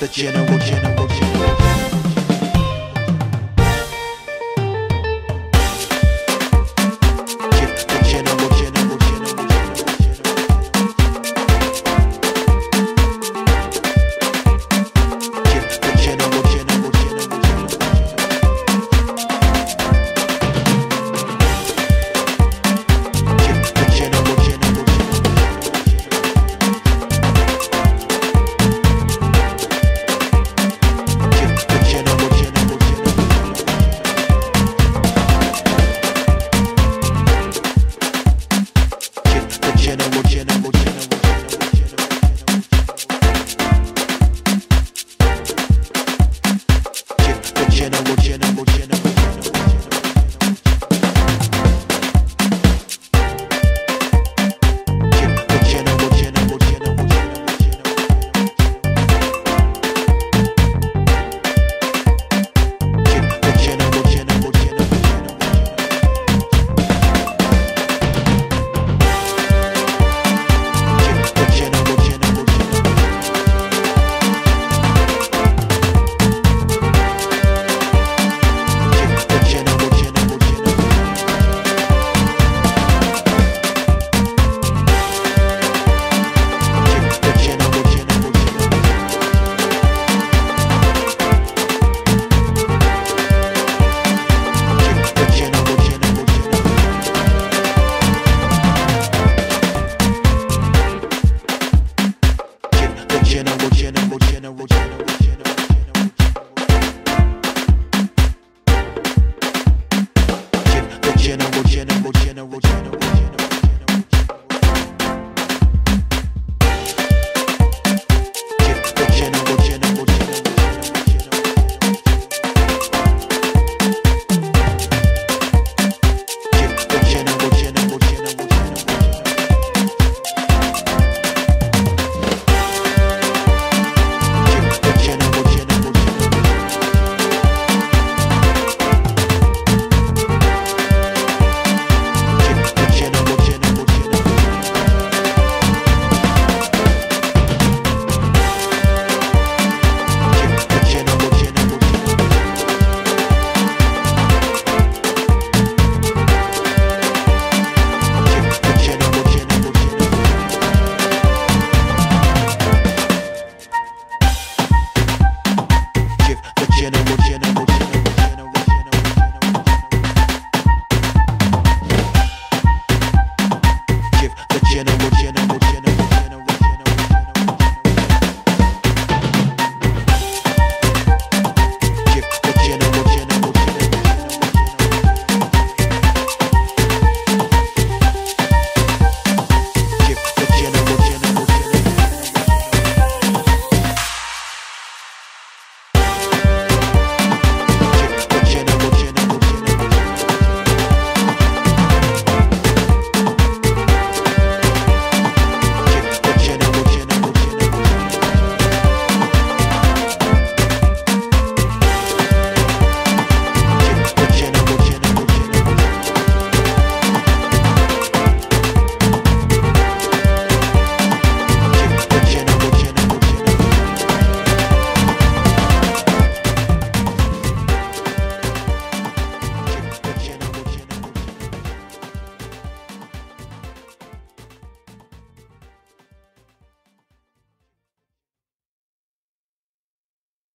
the general, general, general.